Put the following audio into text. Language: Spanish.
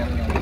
Gracias.